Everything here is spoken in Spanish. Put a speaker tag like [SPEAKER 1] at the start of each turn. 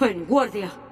[SPEAKER 1] En guardia.